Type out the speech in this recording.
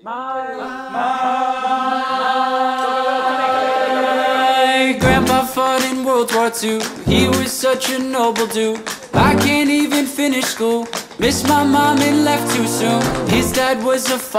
My my, my, grandpa fought in World War II. He was such a noble dude. I can't even finish school. Missed my mom and left too soon. His dad was a fire.